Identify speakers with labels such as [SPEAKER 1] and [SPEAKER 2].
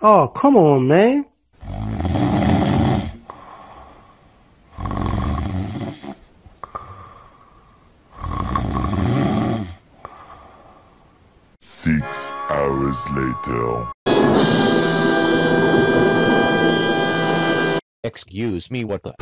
[SPEAKER 1] Oh, come on, man.
[SPEAKER 2] Six hours later.
[SPEAKER 3] Excuse me, what the?